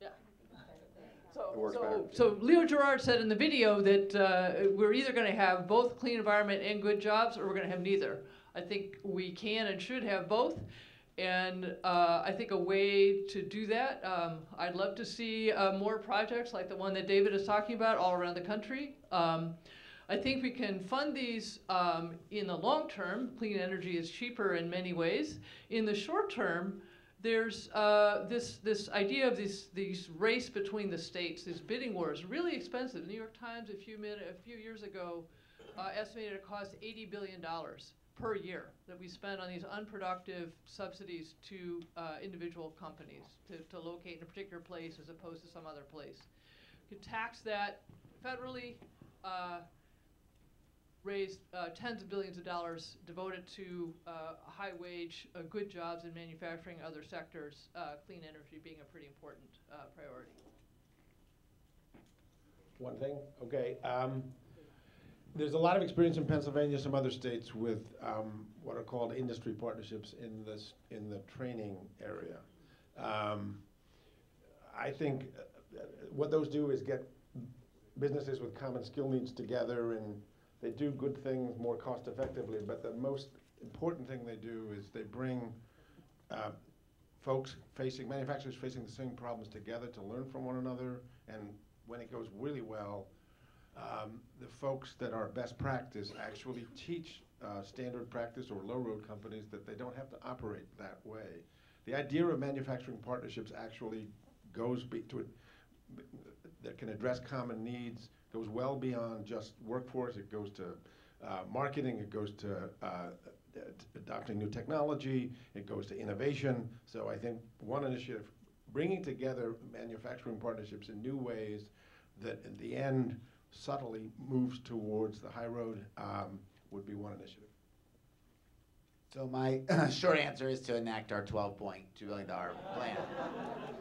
Yeah. So,
It works
so,
better.
so Leo Gerard said in the video that uh, we're either going to have both clean environment and good jobs, or we're going to have neither. I think we can and should have both. And uh, I think a way to do that, um, I'd love to see uh, more projects like the one that David is talking about all around the country. Um, I think we can fund these um, in the long term. Clean energy is cheaper in many ways. In the short term, there's uh, this this idea of this these race between the states, these bidding wars, really expensive. The New York Times a few minute, a few years ago uh, estimated it cost 80 billion dollars per year that we spend on these unproductive subsidies to uh, individual companies to, to locate in a particular place as opposed to some other place. You could tax that federally, uh, raise uh, tens of billions of dollars, devoted to uh, high wage, uh, good jobs in manufacturing, other sectors, uh, clean energy being a pretty important uh, priority.
One thing, okay. um, There's a lot of experience in Pennsylvania, some other states with um, what are called industry partnerships in this, in the training area. Um, I think uh, what those do is get businesses with common skill needs together and they do good things more cost effectively, but the most important thing they do is they bring uh, folks facing, manufacturers facing the same problems together to learn from one another. And when it goes really well, um, the folks that are best practice actually teach uh, standard practice or low road companies that they don't have to operate that way. The idea of manufacturing partnerships actually goes to it, that can address common needs, goes well beyond just workforce. It goes to uh, marketing, it goes to uh, adopting new technology, it goes to innovation. So I think one initiative, bringing together manufacturing partnerships in new ways that in the end subtly moves towards the high road um, would be one initiative.
So my short answer is to enact our $12.2 billion plan.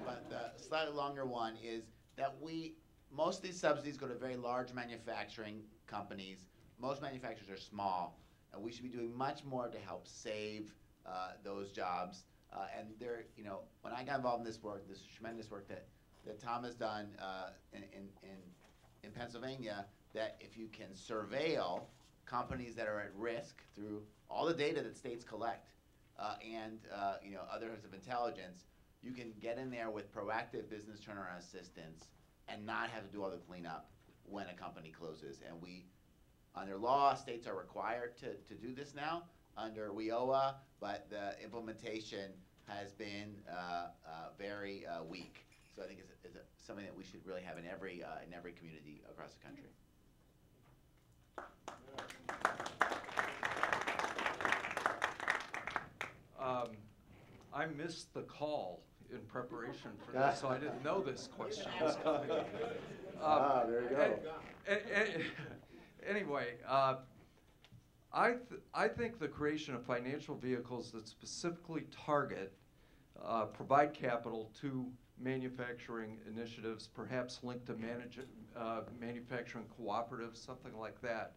But the slightly longer one is that we, most of these subsidies go to very large manufacturing companies. Most manufacturers are small, and we should be doing much more to help save uh, those jobs. Uh, and there, you know, when I got involved in this work, this tremendous work that, that Tom has done uh, in, in, in, in Pennsylvania, that if you can surveil companies that are at risk through all the data that states collect uh, and uh, you know other others of intelligence, you can get in there with proactive business turnaround assistance and not have to do all the cleanup when a company closes. And we, under law, states are required to, to do this now under WIOA, but the implementation has been uh, uh, very uh, weak. So I think it's, it's something that we should really have in every uh, in every community across the country.
Um, I missed the call in preparation for this, so I didn't know this question was coming. Um,
Ah, there you go.
a- a- Anyway, uh, I, th- I think the creation of financial vehicles that specifically target, uh, provide capital to manufacturing initiatives, perhaps linked to manage, uh, manufacturing cooperatives, something like that.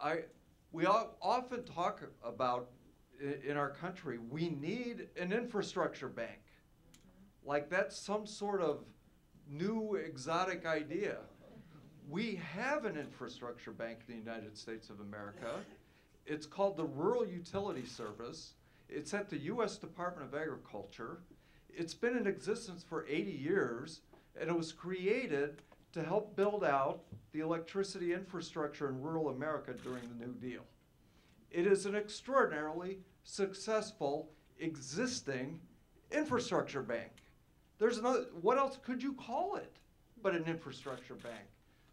I, we all often talk about, in our country, we need an infrastructure bank. Like that's some sort of new exotic idea. We have an infrastructure bank in the United States of America. It's called the Rural Utility Service. It's at the U.S. Department of Agriculture. It's been in existence for 80 years, and it was created to help build out the electricity infrastructure in rural America during the New Deal. It is an extraordinarily successful existing infrastructure bank. There's another, what else could you call it but an infrastructure bank?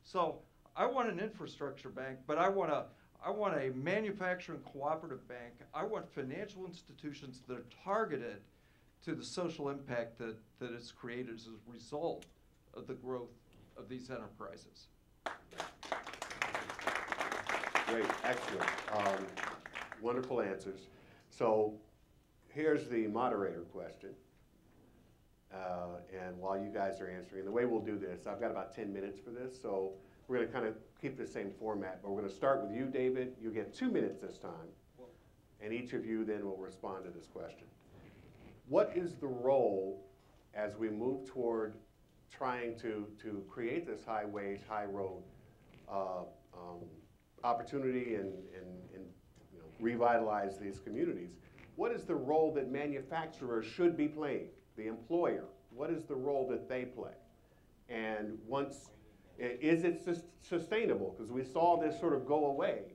So I want an infrastructure bank, but I want a, I want a manufacturing cooperative bank. I want financial institutions that are targeted to the social impact that, that is created as a result of the growth of these enterprises.
Great, excellent. Um, Wonderful answers. So here's the moderator question. Uh, And while you guys are answering, the way we'll do this, I've got about 10 minutes for this, so we're going to kind of keep the same format, but we're going to start with you, David. You get two minutes this time, and each of you then will respond to this question. What is the role as we move toward trying to, to create this high wage, high road uh, um, opportunity and, and, and you know, revitalize these communities? What is the role that manufacturers should be playing? The employer, what is the role that they play? And once, is it sustainable? Because we saw this sort of go away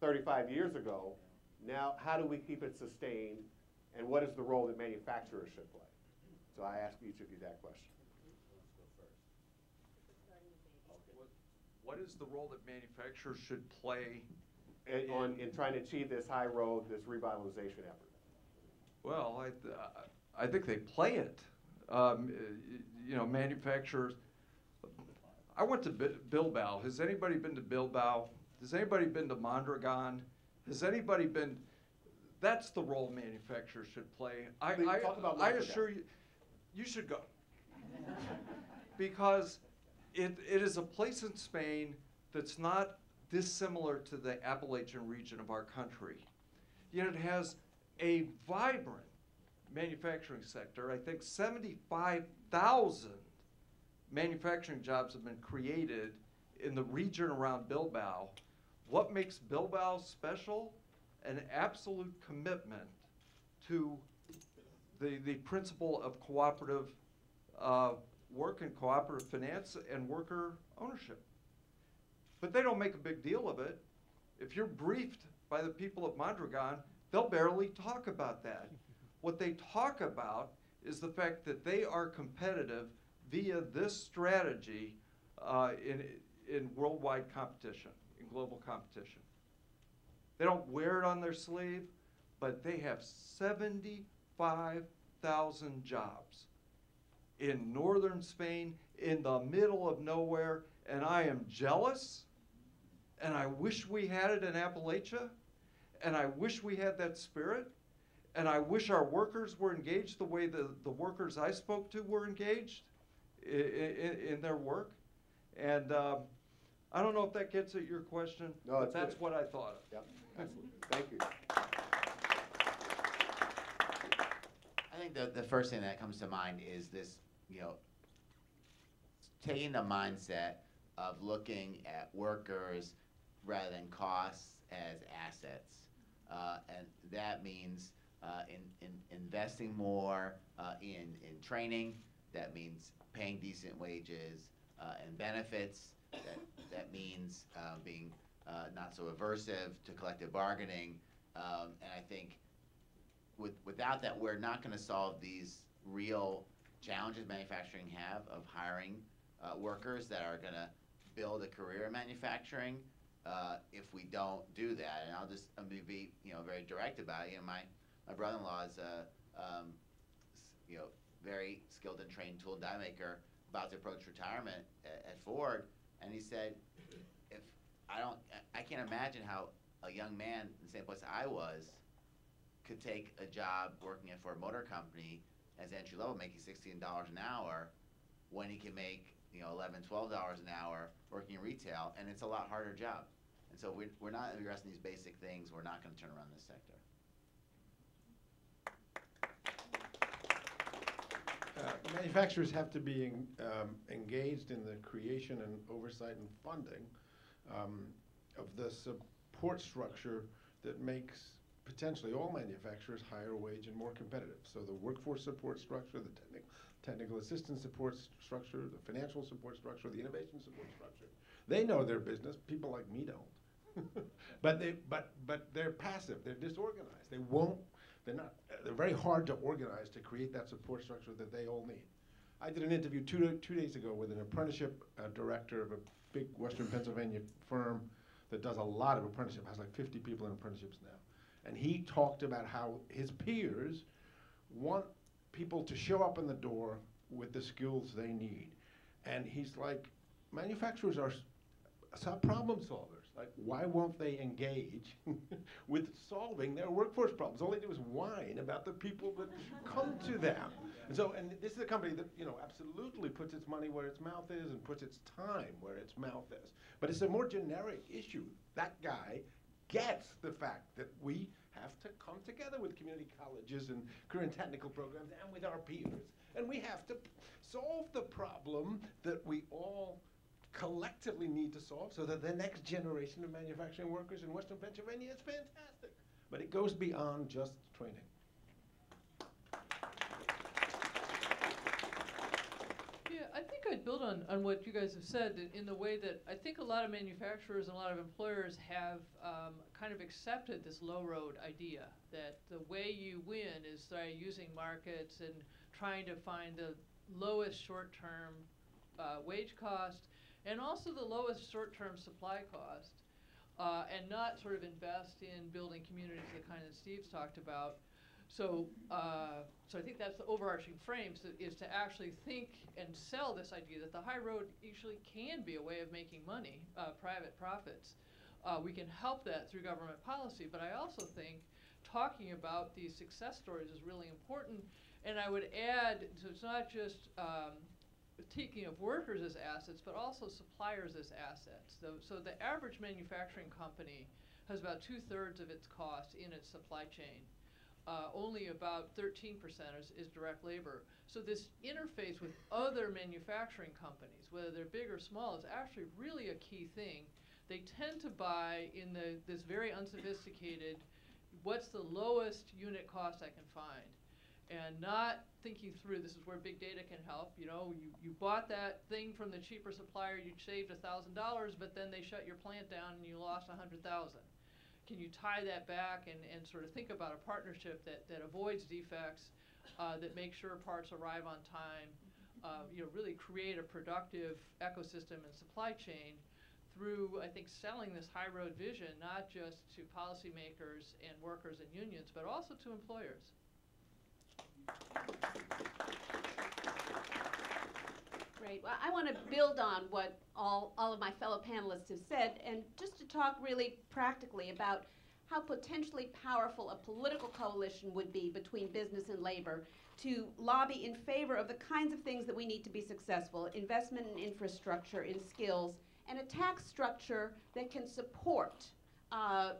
35 years ago. Now, how do we keep it sustained? And what is the role that manufacturers should play? So I ask each of you that question.
What is the role that manufacturers should play?
In, on, in trying to achieve this high road, this revitalization effort.
Well, I, th- I think they play it. Um, you know, manufacturers. I went to Bilbao. Has anybody been to Bilbao? Has anybody been to Mondragon? Has anybody been? That's the role manufacturers should play. I, I,
about
I assure you, you should go. because it, it is a place in Spain that's not dissimilar to the Appalachian region of our country. Yet it has a vibrant manufacturing sector. I think 75,000 manufacturing jobs have been created in the region around Bilbao. What makes Bilbao special? An absolute commitment to the, the principle of cooperative uh, work and cooperative finance and worker ownership. But they don't make a big deal of it. If you're briefed by the people of Mondragon, they'll barely talk about that. What they talk about is the fact that they are competitive via this strategy uh, in, in worldwide competition, in global competition. They don't wear it on their sleeve, but they have 75,000 jobs in northern Spain, in the middle of nowhere, and I am jealous, and I wish we had it in Appalachia, and I wish we had that spirit, and I wish our workers were engaged the way the, the workers I spoke to were engaged in, in, in their work. And um, I don't know if that gets at your question,
No,
but that's
good.
what I thought of.
Yep, excellent. Thank you.
I think the, the first thing that comes to mind is this, you know, taking the mindset of looking at workers rather than costs as assets. Uh, and that means uh, in, in investing more uh, in, in training, that means paying decent wages uh, and benefits, that, that means uh, being uh, not so aversive to collective bargaining. Um, and I think with, without that, we're not going to solve these real challenges manufacturing have of hiring workers that are going to build a career in manufacturing. Uh, if we don't do that, and I'll just I'm be you know very direct about it. You know, my my brother-in-law is a um, you know very skilled and trained tool and die maker about to approach retirement at, at Ford, and he said, if I don't, I- can't imagine how a young man in the same place I was could take a job working at Ford Motor Company as entry level, making sixteen dollars an hour, when he can make, you know, eleven, twelve dollars an hour working in retail, and it's a lot harder job. And so we're, we're not addressing these basic things, we're not gonna turn around this sector.
Uh, Manufacturers have to be en- um, engaged in the creation and oversight and funding um, of the support structure that makes potentially all manufacturers higher wage and more competitive. So the workforce support structure, the technical, technical assistance support structure, the financial support structure, the innovation support structure. They know their business, people like me don't. But they, but, but they're passive, they're disorganized, they won't, they're not, they're very hard to organize to create that support structure that they all need. I did an interview two, two days ago with an apprenticeship uh, director of a big western Pennsylvania firm that does a lot of apprenticeship, has like fifty people in apprenticeships now. And he talked about how his peers want people to show up in the door with the skills they need. And he's like, manufacturers are problem solvers. Like, why won't they engage with solving their workforce problems? All they do is whine about the people that come to them. And so, and this is a company that, you know, absolutely puts its money where its mouth is and puts its time where its mouth is. But it's a more generic issue. That guy gets the fact that we have to come together with community colleges and career and technical programs and with our peers. And we have to solve the problem that we all collectively need to solve so that the next generation of manufacturing workers in Western Pennsylvania is fantastic. But it goes beyond just training.
Yeah, I think I'd build on, on what you guys have said in- the way that I think a lot of manufacturers and a lot of employers have um, kind of accepted this low road idea that the way you win is by using markets and trying to find the lowest short term uh, wage cost and also the lowest short term supply cost. Uh, and not sort of invest in building communities, the kind that Steve's talked about, so, uh, so I think that's the overarching frame, so- is to actually think and sell this idea that the high road actually can be a way of making money, uh, private profits. Uh, we can help that through government policy, but I also think talking about these success stories is really important. And I would add, so it's not just, um, taking of workers as assets, but also suppliers as assets. So, so the average manufacturing company has about two-thirds of its cost in its supply chain uh, only about 13% is, is direct labor. So this interface with other manufacturing companies, whether they're big or small, is actually really a key thing. They tend to buy in the this very unsophisticated, what's the lowest unit cost I can find, and not thinking through. This is where big data can help. You know, you, you bought that thing from the cheaper supplier, you saved thousand dollars, but then they shut your plant down and you lost a hundred thousand can you tie that back and, and sort of think about a partnership that, that avoids defects, uh, that makes sure parts arrive on time, uh, you know, really create a productive ecosystem and supply chain through, I think, selling this high road vision, not just to policymakers and workers and unions, but also to employers.
Great. Well, I want to build on what all, all of my fellow panelists have said, and just to talk really practically about how potentially powerful a political coalition would be between business and labor to lobby in favor of the kinds of things that we need to be successful investment in infrastructure, in skills, and a tax structure that can support uh,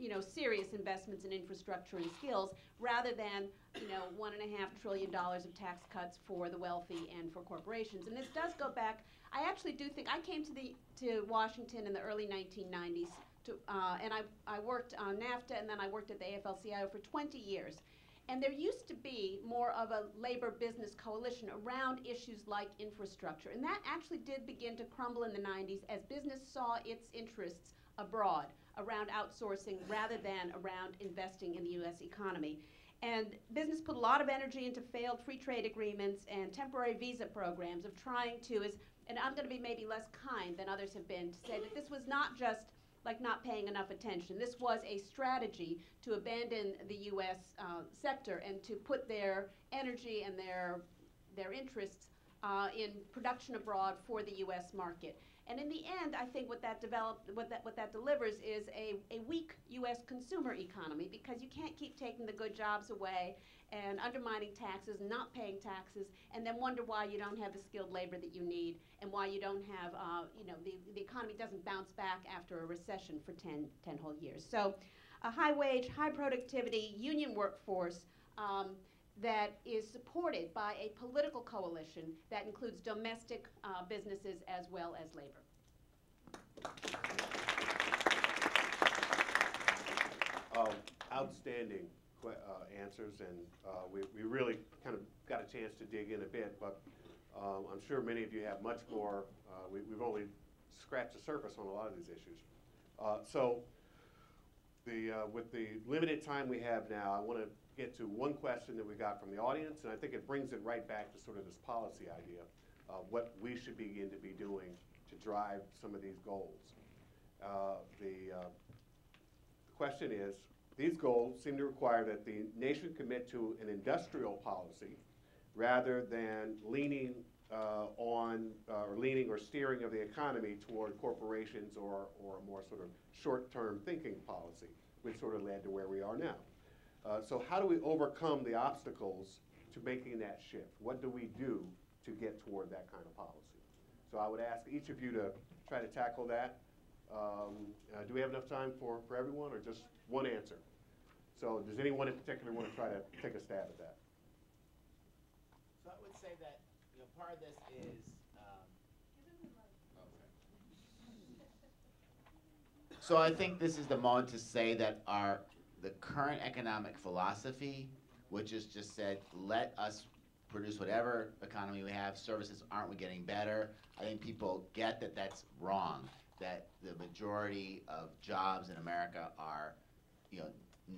you know, serious investments in infrastructure and skills rather than, you know, one and a half trillion dollars of tax cuts for the wealthy and for corporations. And this does go back. I actually do think I came to the to Washington in the early 1990s, to, uh, and I I worked on NAFTA, and then I worked at the AFL-CIO for 20 years. And there used to be more of a labor business coalition around issues like infrastructure. And that actually did begin to crumble in the 90s as business saw its interests abroad around outsourcing rather than around investing in the U.S. economy. And business put a lot of energy into failed free trade agreements and temporary visa programs of trying to, is, and I'm going to be maybe less kind than others have been, to say that this was not just like not paying enough attention. This was a strategy to abandon the U.S. Uh, sector and to put their energy and their their interests uh, in production abroad for the U.S. market. And in the end, I think what that developed, what that what that delivers is a, a weak U.S. consumer economy because you can't keep taking the good jobs away and undermining taxes, not paying taxes, and then wonder why you don't have the skilled labor that you need and why you don't have, uh, you know, the, the economy doesn't bounce back after a recession for 10, 10 whole years. So, a high wage, high productivity union workforce. Um, that is supported by a political coalition that includes domestic uh, businesses as well as labor.
Um, Outstanding uh, answers, and uh, we we really kind of got a chance to dig in a bit, but um, I'm sure many of you have much more. uh, we- We've only scratched the surface on a lot of these issues. Uh, So, the, uh, with the limited time we have now, I want to get to one question that we got from the audience, and I think it brings it right back to sort of this policy idea of what we should begin to be doing to drive some of these goals. Uh, The uh, question is, these goals seem to require that the nation commit to an industrial policy rather than leaning uh, on, uh, or leaning or steering of the economy toward corporations or, or a more sort of short-term thinking policy, which sort of led to where we are now. Uh, So how do we overcome the obstacles to making that shift? What do we do to get toward that kind of policy? So I would ask each of you to try to tackle that. Um, uh, Do we have enough time for, for everyone, or just one answer? So does anyone in particular want to try to take a stab at that?
So I would say that, you know, part of this is, um. So I think this is the moment to say that our, the current economic philosophy, which is just said, let us produce whatever economy we have, services aren't we getting better? I think people get that that's wrong, that the majority of jobs in America are, you know,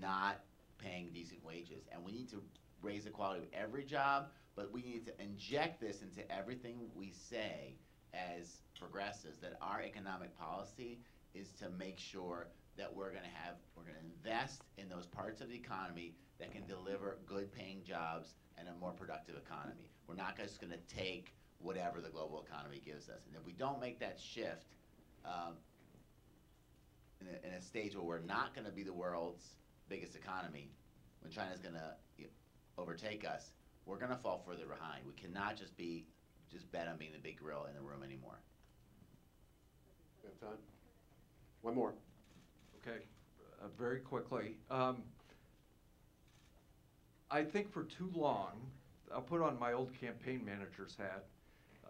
not paying decent wages. And we need to raise the quality of every job, but we need to inject this into everything we say as progressives, that our economic policy is to make sure that we're gonna have, we're gonna invest in those parts of the economy that can deliver good paying jobs and a more productive economy. We're not just gonna take whatever the global economy gives us. And if we don't make that shift, um, in a, in a stage where we're not gonna be the world's biggest economy, when China's gonna you know, overtake us, we're gonna fall further behind. We cannot just be, just bet on being the big gorilla in the room anymore.
We have time? One more.
Okay, uh, very quickly. Um, I think for too long, I'll put on my old campaign manager's hat,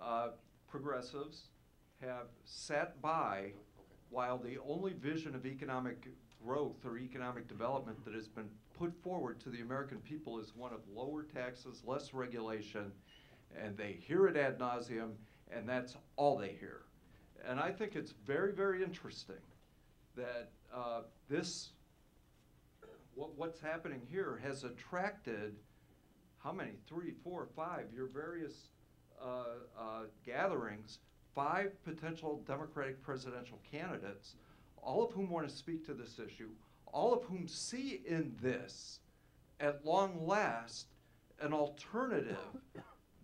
uh, progressives have sat by while the only vision of economic growth or economic development that has been put forward to the American people is one of lower taxes, less regulation, and they hear it ad nauseum, and that's all they hear. And I think it's very, very interesting that uh, this, what, what's happening here has attracted, how many, three, four, five, your various uh, uh, gatherings, five potential Democratic presidential candidates, all of whom want to speak to this issue, all of whom see in this, at long last, an alternative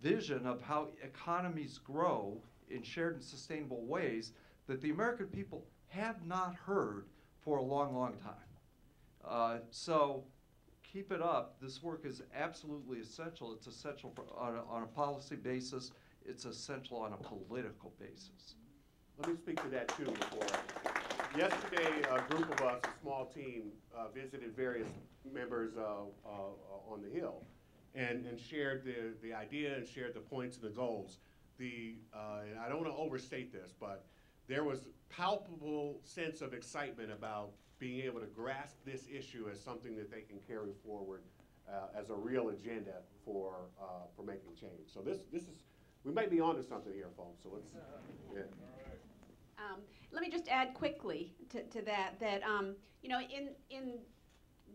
vision of how economies grow in shared and sustainable ways that the American people have not heard for a long, long time. Uh, so keep it up. This work is absolutely essential. It's essential on, a, on a policy basis. It's essential on a political basis.
Let me speak to that too before. Yesterday, a group of us, a small team, uh, visited various members uh, uh, on the Hill and, and shared the, the idea and shared the points and the goals. The, uh, and I don't want to overstate this, but there was palpable sense of excitement about being able to grasp this issue as something that they can carry forward uh, as a real agenda for, uh, for making change. So this, this is, we might be onto something here, folks, so let's, yeah.
Um, let me just add quickly to, to that, that, um, you know, in, in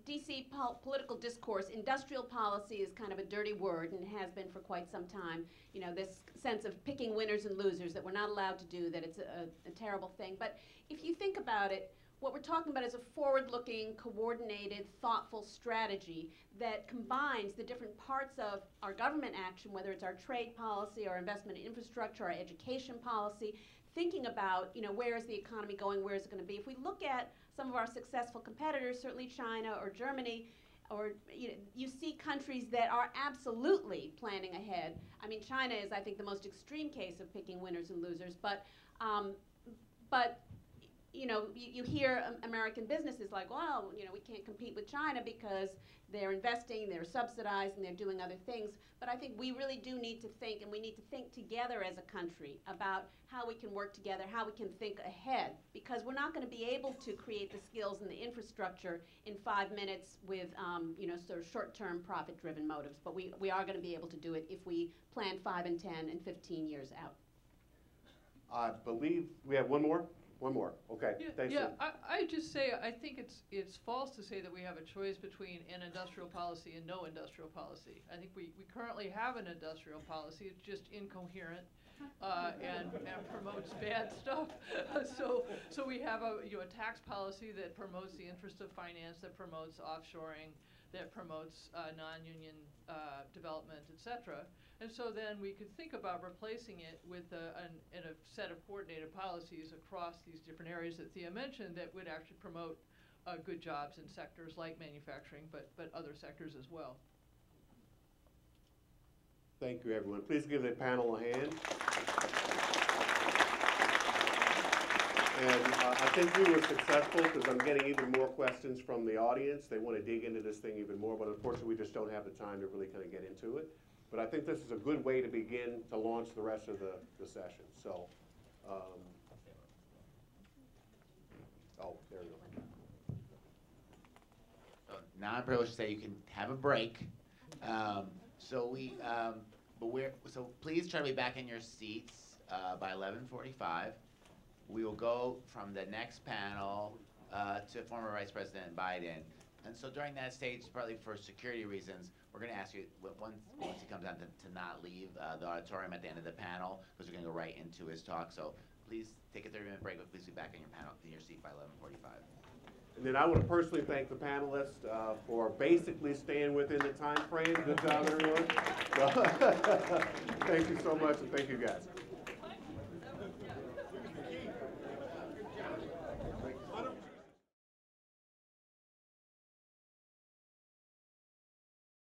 DC pol- political discourse, industrial policy is kind of a dirty word and has been for quite some time. You know, this sense of picking winners and losers that we're not allowed to do, that it's a, a terrible thing. But if you think about it, what we're talking about is a forward-looking, coordinated, thoughtful strategy that combines the different parts of our government action, whether it's our trade policy, our investment in infrastructure, our education policy, thinking about, you know, where is the economy going, where is it going to be. If we look at some of our successful competitors, certainly China or Germany, or you, know, you see countries that are absolutely planning ahead. I mean, China is, I think, the most extreme case of picking winners and losers. But, um, but you know, you, you hear um, American businesses like, well, you know, we can't compete with China because they're investing, they're subsidizing, they're doing other things. But I think we really do need to think, and we need to think together as a country about how we can work together, how we can think ahead, because we're not going to be able to create the skills and the infrastructure in five minutes with, um, you know, sort of short-term profit-driven motives. But we, we are going to be able to do it if we plan five and 10 and 15 years out.
I believe, we have one more? One more, okay,
Yeah,
thanks.
yeah. I, I just say, I think it's, it's false to say that we have a choice between an industrial policy and no industrial policy. I think we, we currently have an industrial policy, it's just incoherent, uh, and, and promotes bad stuff. So, so we have a, you know, a tax policy that promotes the interest of finance, that promotes offshoring,
that promotes uh, non-union uh, development, et cetera. And so then we could think about replacing it with a, an, a set of coordinated policies across these different areas that Thea mentioned that would actually promote uh, good jobs in sectors like manufacturing, but, but other sectors as well.
Thank you, everyone. Please give the panel a hand. And uh, I think we were successful because I'm getting even more questions from the audience. They want to dig into this thing even more, but unfortunately, we just don't have the time to really kind of get into it. But I think this is a good way to begin to launch the rest of the, the session. So, um, oh, there we go.
So Non-privileged say you can have a break. Um, So we, um, but we're, so please try to be back in your seats uh, by eleven forty-five. We will go from the next panel uh, to former Vice President Biden. And so during that stage, partly for security reasons, we're gonna ask you, once, once he comes out to, to not leave uh, the auditorium at the end of the panel, because we're gonna go right into his talk. So please take a thirty-minute break, but please be back in your panel, in your seat by eleven forty-five.
And then I want to personally thank the panelists uh, for basically staying within the time frame. Good job, everyone. Thank you so much, and thank you, guys.